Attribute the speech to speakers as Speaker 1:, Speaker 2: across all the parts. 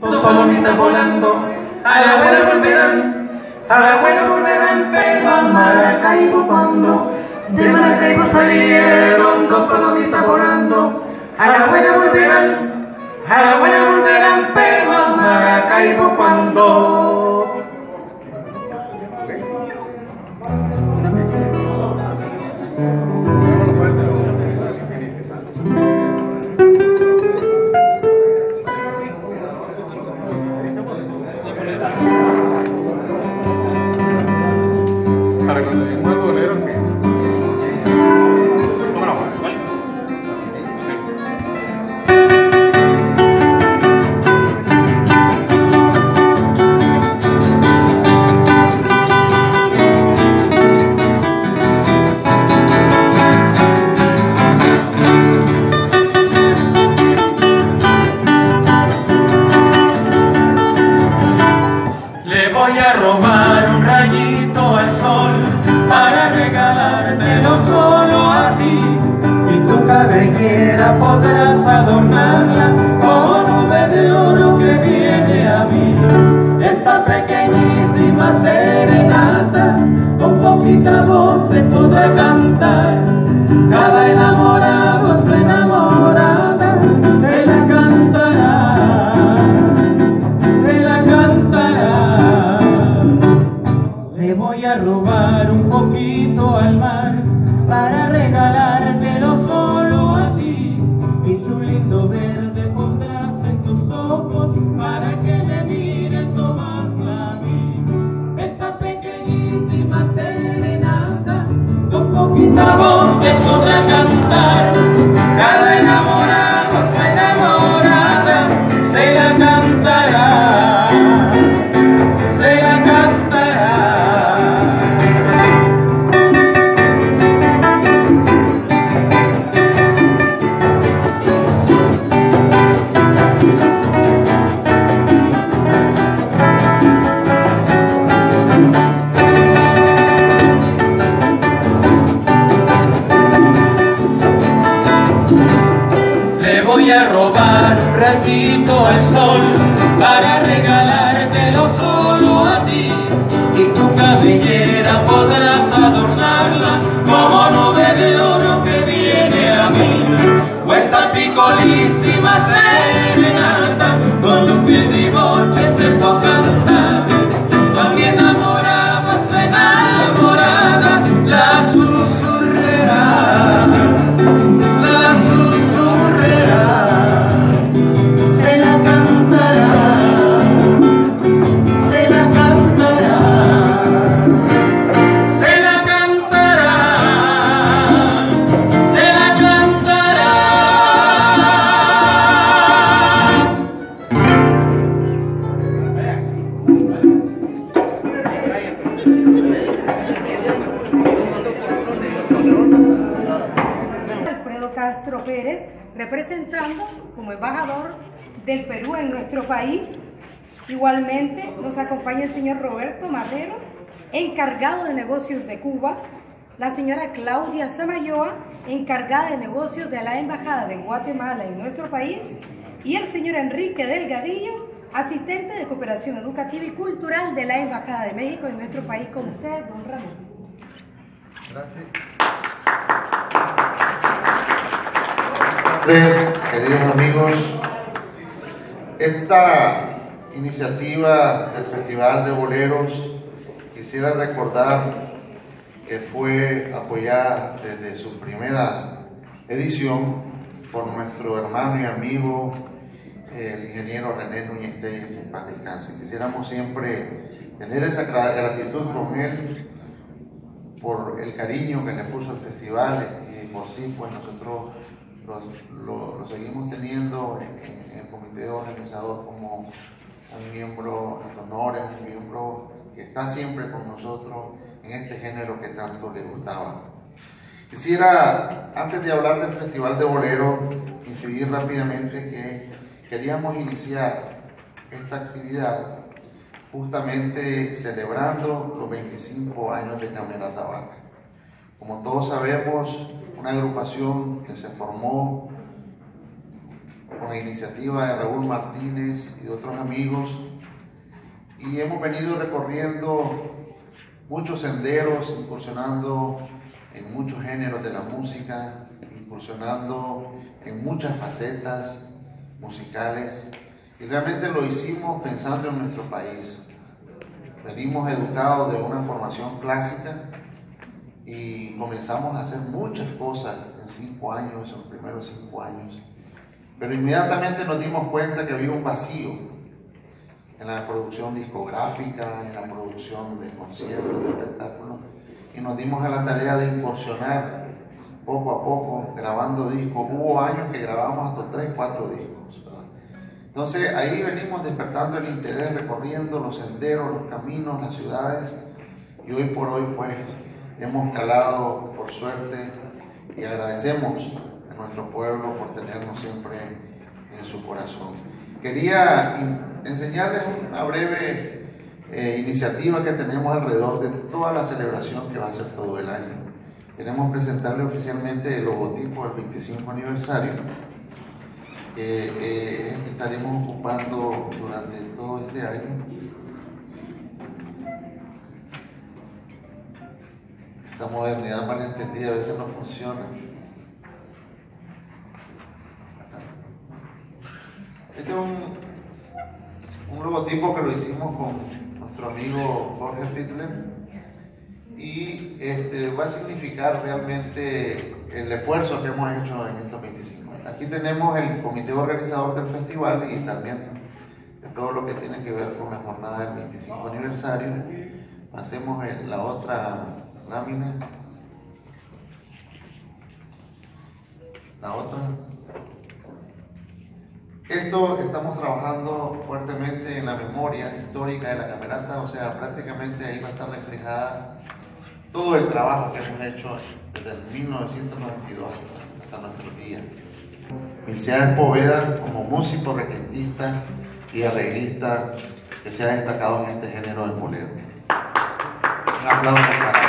Speaker 1: Dos palomitas volando, a la abuela volverán, a la abuela volverán, pero a Maracaibo cuando. De Maracaibo salieron dos palomitas volando, a la abuela volverán, a la abuela volverán, pero a Maracaibo cuando. Serenata con poquita voz se podrá cantar.
Speaker 2: aproximação. Pérez, representando como embajador del Perú en nuestro país. Igualmente nos acompaña el señor Roberto Madero, encargado de negocios de Cuba, la señora Claudia Samayoa, encargada de negocios de la Embajada de Guatemala en nuestro país, y el señor Enrique Delgadillo, asistente de cooperación educativa y cultural de la Embajada de México en nuestro país, con usted, don Ramón.
Speaker 3: Gracias. Queridos amigos. Esta iniciativa del Festival de Boleros, quisiera recordar que fue apoyada desde su primera edición por nuestro hermano y amigo, el ingeniero René Núñez Telles, que en paz descanse. Quisiéramos siempre tener esa gra- gratitud con él por el cariño que le puso al festival y por sí, pues nosotros lo, lo- lo seguimos teniendo en, en- en el comité organizador como un miembro de honor, un miembro que está siempre con nosotros en este género que tanto le gustaba. Quisiera, antes de hablar del Festival de Bolero, incidir rápidamente que queríamos iniciar esta actividad justamente celebrando los 25 años de Camerata Vaca. Como todos sabemos, una agrupación que se formó con la iniciativa de Raúl Martínez y otros amigos. Y hemos venido recorriendo muchos senderos, incursionando en muchos géneros de la música, incursionando en muchas facetas musicales. Y realmente lo hicimos pensando en nuestro país. Venimos educados de una formación clásica y comenzamos a hacer muchas cosas en cinco años, en los primeros cinco años. Pero inmediatamente nos dimos cuenta que había un vacío en la producción discográfica, en la producción de conciertos, de espectáculos, y nos dimos a la tarea de incursionar poco a poco, grabando discos. Hubo años que grabamos hasta tres, cuatro discos. Entonces ahí venimos despertando el interés, recorriendo los senderos, los caminos, las ciudades, y hoy por hoy pues hemos calado por suerte y agradecemos a nuestro pueblo por tenernos siempre en su corazón. Quería enseñarles una breve eh, iniciativa que tenemos alrededor de toda la celebración que va a ser todo el año. Queremos presentarle oficialmente el logotipo del 25 aniversario que eh, estaremos ocupando durante todo este año. Esta modernidad malentendida a veces no funciona. Este es un, un logotipo que lo hicimos con nuestro amigo Jorge Fittler y este, va a significar realmente el esfuerzo que hemos hecho en estos 25 años. Aquí tenemos el comité organizador del festival y también de todo lo que tiene que ver con la jornada del 25 aniversario. Hacemos la otra lámina. La otra. Esto estamos trabajando fuertemente en la memoria histórica de la camerata, o sea, prácticamente ahí va a estar reflejada todo el trabajo que hemos hecho desde el 1992 hasta nuestros días. Milciades Poveda como músico, regentista y arreglista que se ha destacado en este género del bolero. Un aplauso para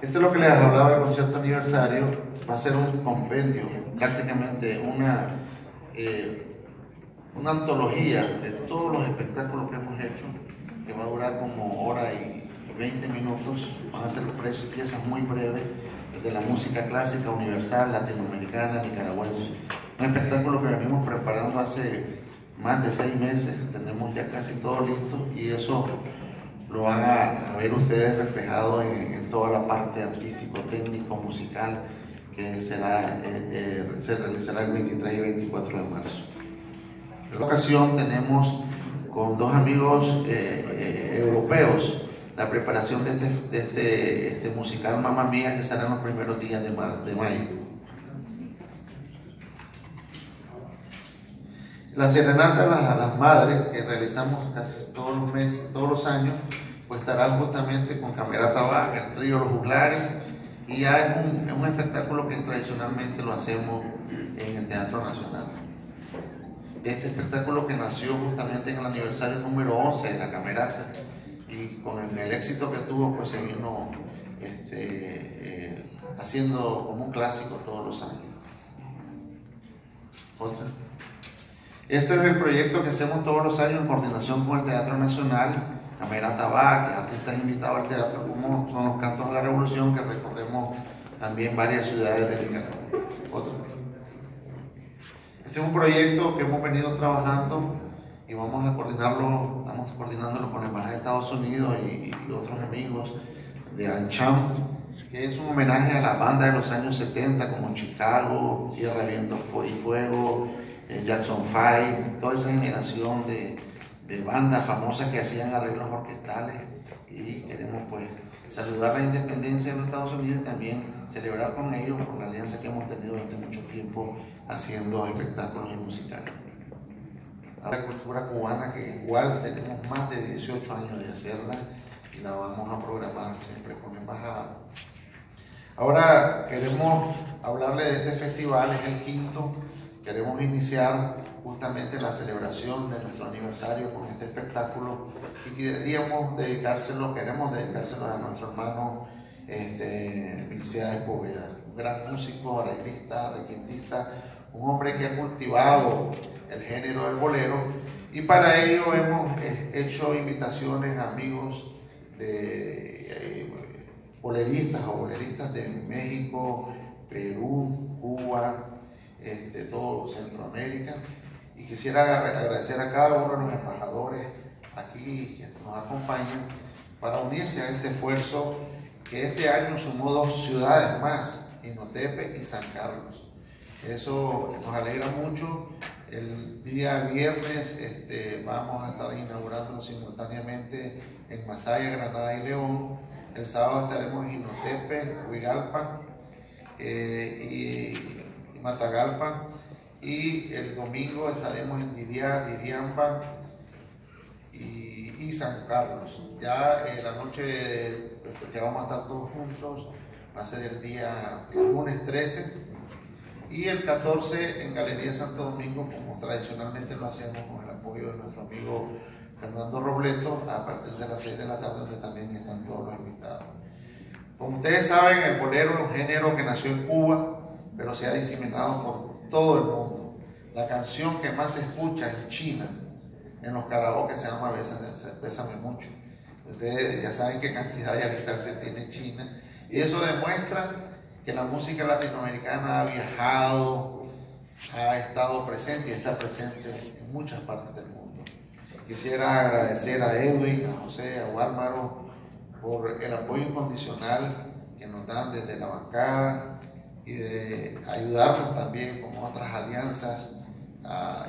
Speaker 3: Esto es lo que les hablaba del concierto aniversario. Va a ser un compendio, prácticamente una, eh, una antología de todos los espectáculos que hemos hecho, que va a durar como hora y 20 minutos. Van a ser piezas muy breves, desde la música clásica, universal, latinoamericana, nicaragüense. Un espectáculo que venimos preparando hace más de seis meses, tenemos ya casi todo listo y eso lo van a, ver ustedes reflejado en, toda la parte artístico, técnico, musical que será, eh, eh, se realizará el 23 y 24 de marzo. En la ocasión tenemos con dos amigos eh, europeos la preparación de este, este, este, musical Mamma Mía que será en los primeros días de, mar, de mayo. La serenata a las, las, madres que realizamos casi todos los meses, todos los años, pues estará justamente con Camerata Baja, el río Los Juglares, y ya es un, es un, espectáculo que tradicionalmente lo hacemos en el Teatro Nacional. Este espectáculo que nació justamente en el aniversario número 11 de la Camerata, y con el, el éxito que tuvo, pues se vino este, eh, haciendo como un clásico todos los años. Otra. Este es el proyecto que hacemos todos los años en coordinación con el Teatro Nacional, Camerata Tabac, artistas invitados al teatro, como son los cantos de la revolución que recorremos también varias ciudades de Nicaragua. Este es un proyecto que hemos venido trabajando y vamos a coordinarlo, estamos coordinándolo con la Embajada de Estados Unidos y, y otros amigos de Ancham, que es un homenaje a la banda de los años 70 como Chicago, Tierra, Viento y Fuego, Jackson Five, toda esa generación de, de, bandas famosas que hacían arreglos orquestales y queremos pues saludar la independencia de los Estados Unidos y también celebrar con ellos por la alianza que hemos tenido durante mucho tiempo haciendo espectáculos y musicales. La cultura cubana que igual tenemos más de 18 años de hacerla y la vamos a programar siempre con embajada. Ahora queremos hablarle de este festival, es el quinto queremos iniciar justamente la celebración de nuestro aniversario con este espectáculo y queríamos dedicárselo, queremos dedicárselo a nuestro hermano este, Mircea Espoveda, un gran músico, arreglista, requintista, un hombre que ha cultivado el género del bolero y para ello hemos eh, hecho invitaciones a amigos de eh, boleristas o boleristas de México, Perú, Cuba, este, todo Centroamérica. Y quisiera agradecer a cada uno de los embajadores aquí que nos acompañan para unirse a este esfuerzo que este año sumó dos ciudades más, Inotepe y San Carlos. Eso nos alegra mucho. El día viernes este, vamos a estar inaugurando simultáneamente en Masaya, Granada y León. El sábado estaremos en Inotepe, Huigalpa eh, y, Matagalpa. Y el domingo estaremos en Diriamba y, San Carlos. Ya en la noche que vamos a estar todos juntos va a ser el día, el lunes 13 y el 14 en Galería Santo Domingo, como tradicionalmente lo hacemos con el apoyo de nuestro amigo Fernando Robleto, a partir de las 6 de la tarde, donde también están todos los invitados. Como ustedes saben, el bolero es un género que nació en Cuba, pero se ha diseminado por todo el mundo. La canción que más se escucha en China, en los karaoke, se llama Bésame Mucho. Ustedes ya saben qué cantidad de habitantes tiene China. Y eso demuestra que la música latinoamericana ha viajado, ha estado presente y está presente en muchas partes del mundo. Quisiera agradecer a Edwin, a José, a Walmaro por el apoyo incondicional que nos dan desde la bancada y de ayudarnos también con otras alianzas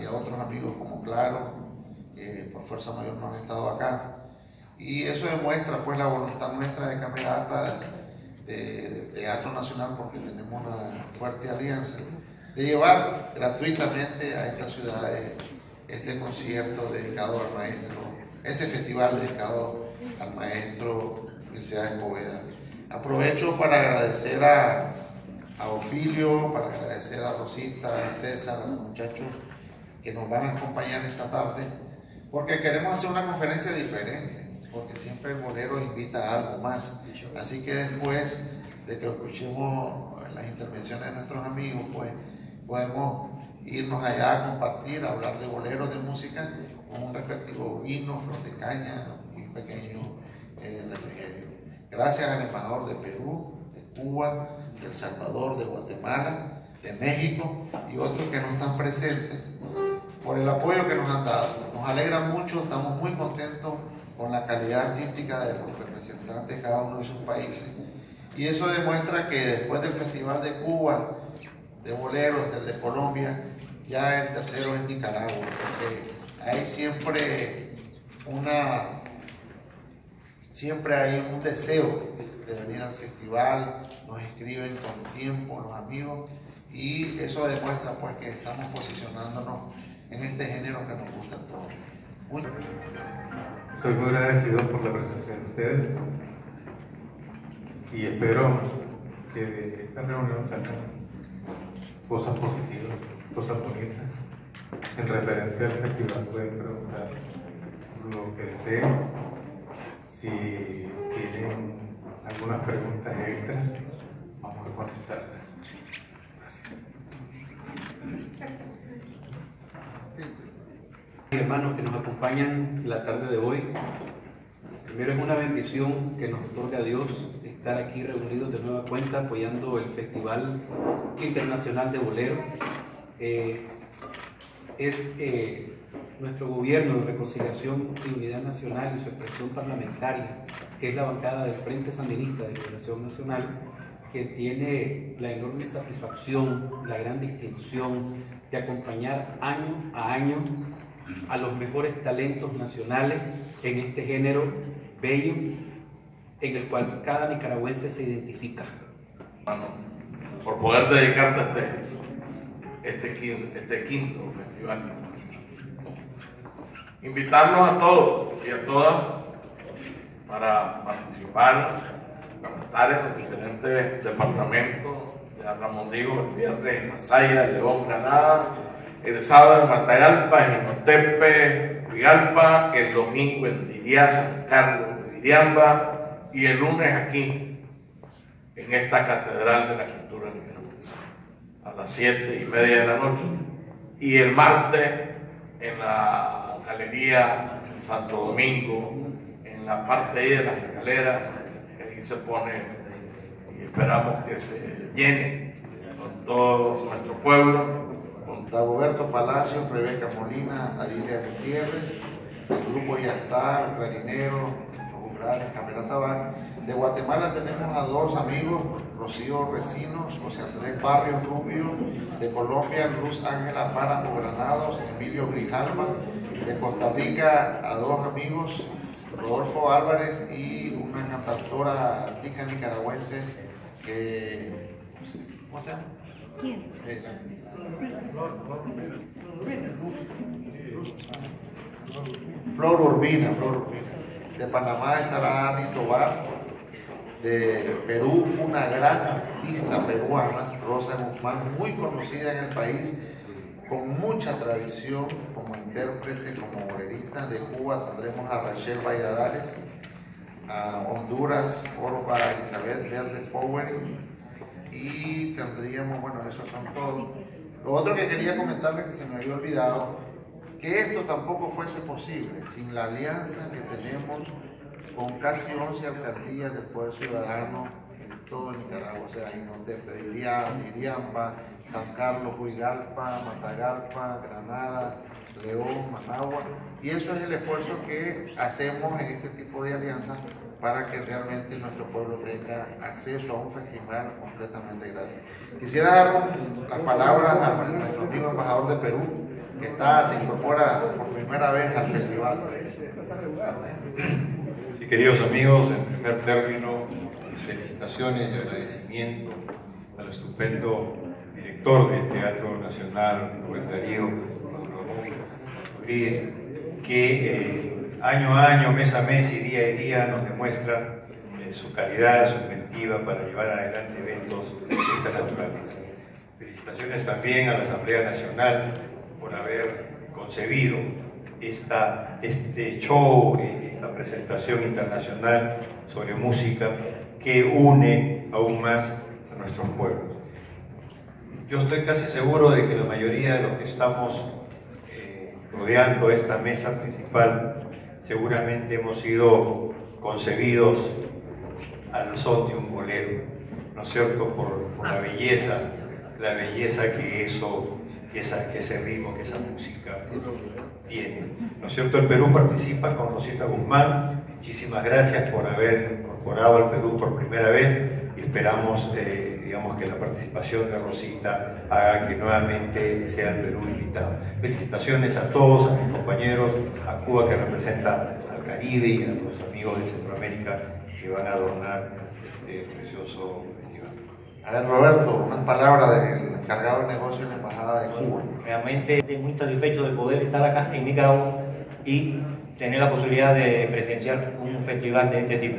Speaker 3: y a otros amigos como Claro, que por fuerza mayor no han estado acá. Y eso demuestra pues la voluntad nuestra de Camerata del Teatro Nacional, porque tenemos una fuerte alianza, de llevar gratuitamente a estas ciudades este concierto dedicado al maestro, este festival dedicado al maestro Mircea Escobedo. Aprovecho para agradecer a, a Ofilio, para agradecer a Rosita, a César, a los muchachos que nos van a acompañar esta tarde, porque queremos hacer una conferencia diferente porque siempre el bolero invita a algo más. Así que después de que escuchemos las intervenciones de nuestros amigos, pues podemos irnos allá a compartir, a hablar de bolero, de música, con un respectivo vino, flor de caña, un pequeño eh, refrigerio. Gracias al embajador de Perú, de Cuba, El Salvador, de Guatemala, de México y otros que no están presentes por el apoyo que nos han dado. Nos alegra mucho, estamos muy contentos con la calidad artística de los representantes de cada uno de sus países. Y eso demuestra que después del Festival de Cuba, de boleros, del de Colombia, ya el tercero es Nicaragua, porque hay siempre una, siempre hay un deseo de venir al festival, nos escriben con tiempo los amigos y eso demuestra pues que estamos posicionándonos en este género que nos gusta a todos.
Speaker 4: Soy muy agradecido por la presencia de ustedes y espero que de esta reunión salgan cosas positivas, cosas bonitas. En referencia al festival pueden preguntar lo que deseen. Si tienen algunas preguntas extras, vamos a contestarlas.
Speaker 5: hermanos que nos acompañan la tarde de hoy. Primero es una bendición que nos otorga Dios estar aquí reunidos de nueva cuenta apoyando el Festival Internacional de Bolero. Eh, es eh, nuestro gobierno de reconciliación y unidad nacional y su expresión parlamentaria, que es la bancada del Frente Sandinista de Liberación Nacional, que tiene la enorme satisfacción, la gran distinción de acompañar año a año a los mejores talentos nacionales en este género bello en el cual cada nicaragüense se identifica.
Speaker 6: Por poder dedicarte este, este, este quinto festival. Invitarlos a todos y a todas para participar, para estar en los diferentes departamentos. De Ramón Digo, el viernes en Masaya, León, Granada, el sábado en Matagalpa, en Inotepe, Rigalpa, el domingo en Diriá, San Carlos, Diriamba, y el lunes aquí en esta catedral de la cultura nicaragüense a las siete y media de la noche. Y el martes en la galería Santo Domingo en la parte de las escaleras ahí se pone y esperamos que se llene con todo nuestro pueblo con
Speaker 3: Dagoberto Palacios, Rebeca Molina, Adilia Gutiérrez, el grupo Ya está, el clarinero, los umbrales, Camila. De Guatemala tenemos a dos amigos, Rocío Recinos, José Andrés Barrios Rubio, de Colombia, Luz Ángela Páramo Granados, Emilio Grijalva, de Costa Rica a dos amigos, Rodolfo Álvarez y una cantautora artística nicaragüense que, ¿cómo se llama?
Speaker 2: ¿Quién?
Speaker 3: Eh, Flor Urbina, Flor Urbina. De Panamá estará Ani Tobar. De Perú, una gran artista peruana, Rosa Guzmán, muy conocida en el país, con mucha tradición como intérprete, como bolerista. De Cuba tendremos a Rachel Valladares, a Honduras, Orba Elizabeth Verde Powering, y tendríamos, bueno, esos son todos. Lo otro que quería comentarle que se me había olvidado, que esto tampoco fuese posible sin la alianza que tenemos con casi 11 alcaldías del Poder Ciudadano en todo Nicaragua, o sea, Inotepe, Iriamba, San Carlos, Huigalpa, Matagalpa, Granada, León, Managua, y eso es el esfuerzo que hacemos en este tipo de alianzas para que realmente nuestro pueblo tenga acceso a un festival completamente gratis. Quisiera dar las palabras a nuestro amigo embajador de Perú, que está, se incorpora por primera vez al festival.
Speaker 7: Queridos amigos, en primer término, felicitaciones y agradecimiento al estupendo director del Teatro Nacional, Rubén Darío Rodríguez, que eh, año a año, mes a mes y día a día nos demuestra eh, su calidad, su inventiva para llevar adelante eventos de esta naturaleza. Felicitaciones también a la Asamblea Nacional por haber concebido esta, este show, eh, esta presentación internacional sobre música que une aún más a nuestros pueblos. Yo estoy casi seguro de que la mayoría de los que estamos eh, rodeando esta mesa principal seguramente hemos sido concebidos al son de un bolero, ¿no es cierto? Por, la belleza, la belleza que eso, que ese ritmo, que esa música tiene. ¿No es cierto? El Perú participa con Rosita Guzmán. Muchísimas gracias por haber incorporado al Perú por primera vez y esperamos, eh, digamos, que la participación de Rosita haga que nuevamente sea el Perú invitado. Felicitaciones a todos, a mis compañeros, a Cuba que representa al Caribe y a los amigos de Centroamérica que van a adornar este precioso.
Speaker 3: A ver, Roberto, unas palabras del encargado de negocio en la Embajada de Cuba.
Speaker 8: Realmente estoy muy satisfecho de poder estar acá en Nicaragua y tener la posibilidad de presenciar un festival de este tipo.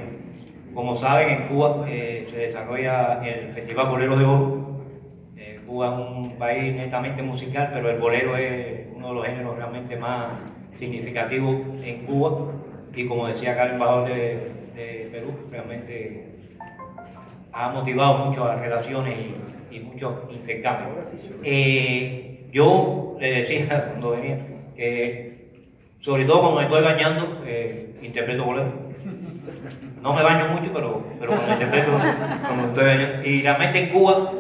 Speaker 8: Como saben, en Cuba eh, se desarrolla el Festival Bolero de Oro. Eh, Cuba es un país netamente musical, pero el bolero es uno de los géneros realmente más significativos en Cuba. Y como decía acá el embajador de, de Perú, realmente ha motivado mucho las relaciones y, y muchos intercambios. Eh, yo le decía cuando venía que, sobre todo cuando me estoy bañando, eh, interpreto bolero. No me baño mucho, pero, pero cuando interpreto, cuando estoy bañando. Y realmente en Cuba,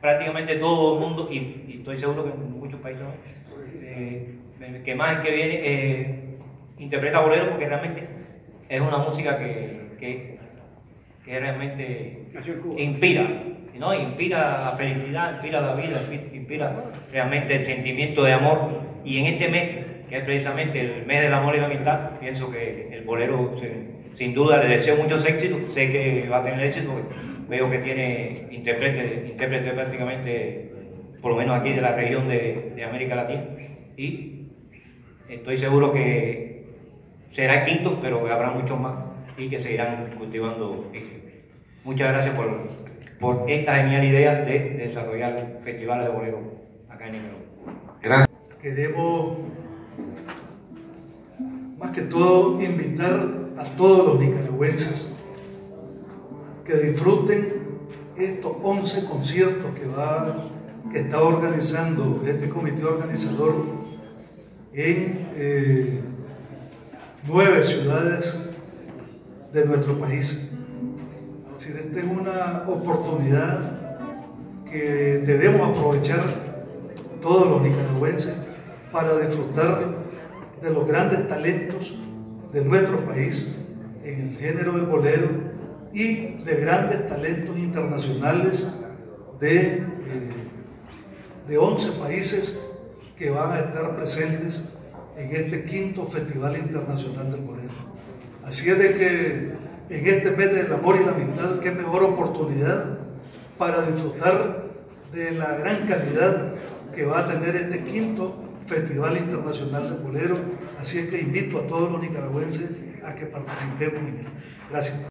Speaker 8: prácticamente todo el mundo, y, y estoy seguro que en muchos países, eh, que más que viene, eh, interpreta bolero porque realmente es una música que, que, que realmente inspira, ¿no? Inspira la felicidad, inspira la vida, inspi- inspira realmente el sentimiento de amor. Y en este mes, que es precisamente el mes del amor y la amistad, pienso que el bolero, sin duda, le deseo muchos éxitos. Sé que va a tener éxito. Veo que tiene intérprete, intérprete prácticamente, por lo menos aquí de la región de, de América Latina. Y estoy seguro que será quinto, pero habrá muchos más y que seguirán cultivando. Muchas gracias por, por esta genial idea de desarrollar festivales de bolero acá en Nicaragua.
Speaker 3: Gracias.
Speaker 9: Queremos, más que todo, invitar a todos los nicaragüenses que disfruten estos 11 conciertos que, va, que está organizando este comité organizador en eh, nueve ciudades de nuestro país. Es esta es una oportunidad que debemos aprovechar todos los nicaragüenses para disfrutar de los grandes talentos de nuestro país en el género del bolero y de grandes talentos internacionales de, eh, de 11 países que van a estar presentes en este quinto Festival Internacional del Bolero. Así es de que en este mes del amor y la amistad, qué mejor oportunidad para disfrutar de la gran calidad que va a tener este quinto Festival Internacional del Bolero. Así es que invito a todos los nicaragüenses a que participemos en él. Gracias.